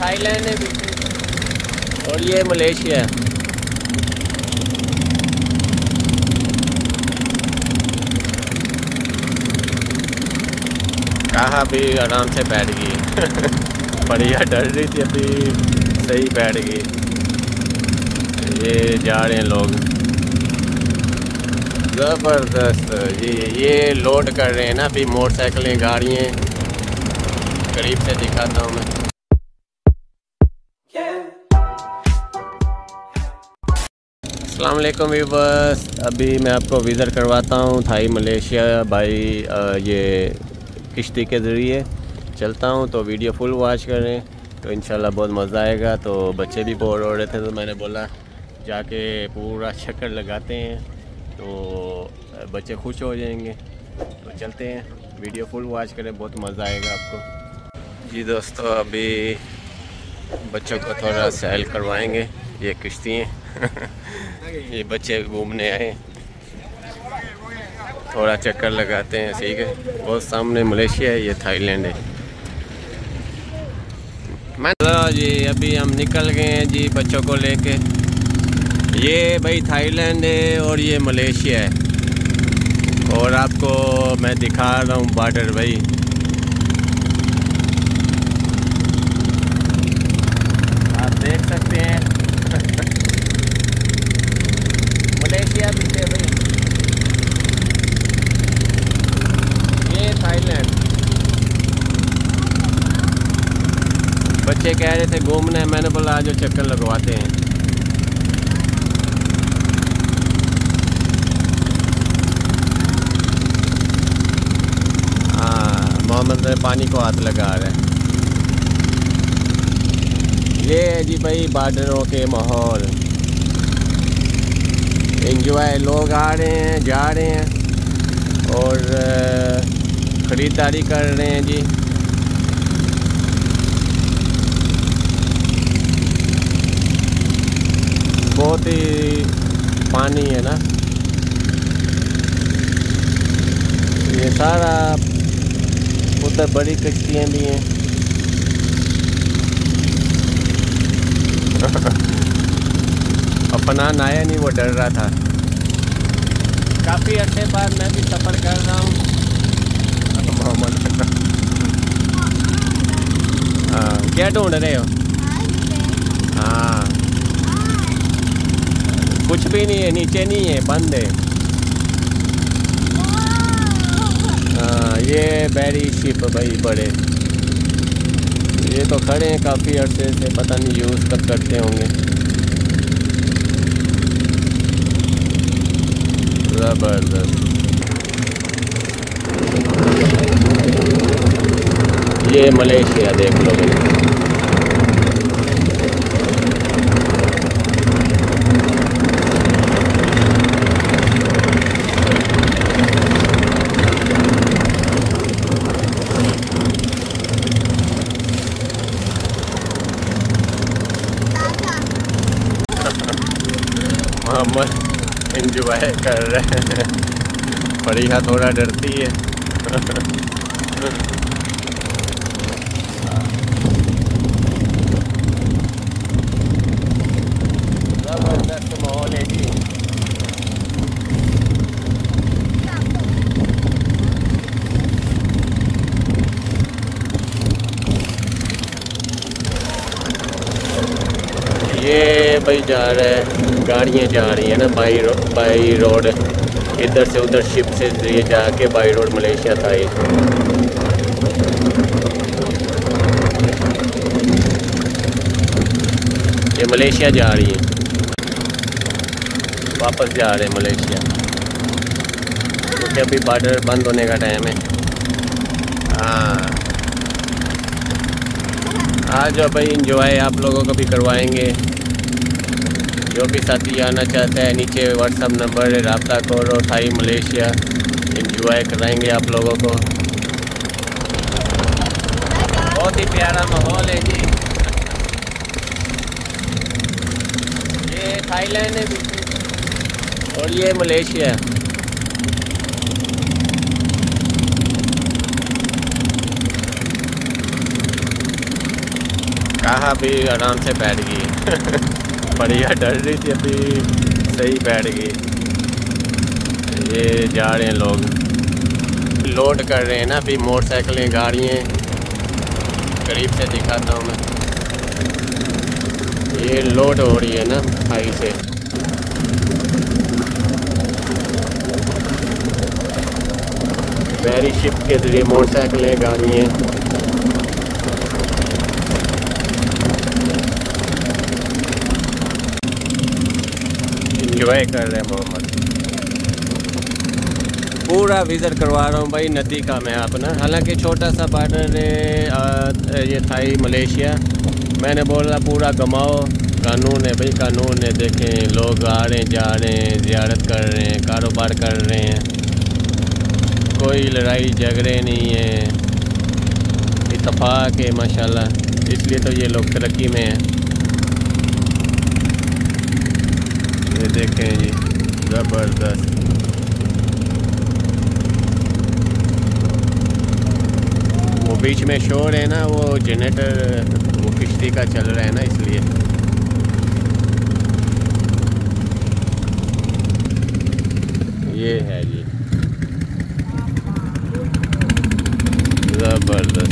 Thailand है और ये मलेशिया कहा भी आराम से बैठ गई। बढ़िया डर रही थी अभी। सही बैठ गई। ये जा रहे हैं लोग। ज़बरदस्त। ये ये लोड कर रहे हैं ना अभी मोटरसाइकिलें, गाड़ियाँ। करीब से दिखाता हूँ मैं। अस्सलाम वीवर्स अभी मैं आपको विज़िट करवाता हूँ थाई, मलेशिया। बाई ये किश्ती के ज़रिए चलता हूँ तो वीडियो फुल वॉच करें। तो इन बहुत मज़ा आएगा। तो बच्चे भी बोर हो रहे थे तो मैंने बोला, जाके पूरा चक्कर लगाते हैं। तो बच्चे खुश हो जाएँगे। तो चलते हैं। वीडियो फुल वॉच करें, बहुत मज़ा आएगा आपको। जी दोस्तों, अभी बच्चों को थोड़ा सैल करवाएँगे। ये किश्ती हैं। ये बच्चे घूमने आए। थोड़ा चक्कर लगाते हैं, ठीक है? बहुत सामने मलेशिया है, ये थाईलैंड है। मैं जी, अभी हम निकल गए हैं जी बच्चों को लेके। ये भाई थाईलैंड है और ये मलेशिया है। और आपको मैं दिखा रहा हूँ बॉर्डर भाई आप देख सकते हैं मलेशिया भी है भाई ये थाईलैंड बच्चे कह रहे थे, घूमने मैंने बोला आज चक्कर लगवाते हैं। हाँ मोहम्मद पानी को हाथ लगा रहे। ये है जी भाई बार्डरों के माहौल। इंजॉय लोग आ रहे हैं, जा रहे हैं और ख़रीदारी कर रहे हैं जी। बहुत ही पानी है ना। ये सारा उधर बड़ी कश्तियाँ भी हैं। अपना आया नहीं, वो डर रहा था। काफ़ी अच्छे बाद मैं भी सफ़र कर रहा हूँ। मोहम्मद हाँ क्या ढूंढ रहे हाँ? कुछ भी नहीं है नीचे नहीं है बंद है हाँ ये बैरी शिप भाई बड़े ये तो खड़े हैं काफ़ी अरसे से पता नहीं यूज़ कब करते होंगे ज़बरदस्त ये मलेशिया देख लो भाई इंजॉय कर रहे हैं। हाँ थोड़ा डरती है। माहौल है जी। भाई जा रहा है गाड़ियाँ जा रही हैं ना बाई रो, बाई रोड इधर से उधर शिप से ये जाके बाई रोड मलेशिया था ये ये मलेशिया जा रही है। वापस जा रहे हैं मलेशिया। क्योंकि अभी बॉर्डर बंद होने का टाइम है। हाँ। आज भाई इंजॉय आप लोगों को भी करवाएँगे। जो भी साथी आना चाहता है, नीचे व्हाट्सअप नंबर है, रबता करो थाई मलेशिया। इंजॉय कराएँगे आप लोगों को। बहुत ही प्यारा माहौल है जी। ये थाईलैंड है और ये मलेशिया। कहा भी आराम से बैठ गई। बढ़िया डर रही थी, अभी सही बैठ गई ये जा रहे हैं लोग। लोड कर रहे हैं ना, अभी मोटरसाइकिलें, गाड़ियाँ। करीब से दिखाता हूँ मैं। ये लोड हो रही है ना हाई से। बैरी शिप के ज़रिए मोटरसाइकिलें, गाड़ियाँ। इंजॉय कर रहे हैं मोहम्मद पूरा विज़िट करवा रहा हूँ भाई, नदी का मैं अपना। हालाँकि छोटा सा पार्टनर है ये थाई मलेशिया। मैंने बोला, पूरा कमाओ कानून है भाई, कानून है। देखें, लोग आ रहे हैं, जा रहे हैं, ज़्यारत कर रहे हैं, कारोबार कर रहे हैं। कोई लड़ाई झगड़े नहीं है। इतफाक़ है, माशाल्लाह। इसलिए तो ये लोग तरक्की में हैं। देखें जी। ज़बरदस्त। वो बीच में शोर है ना, वो जनरेटर, वो किश्ती का चल रहा है ना इसलिए। ये है जी। ज़बरदस्त।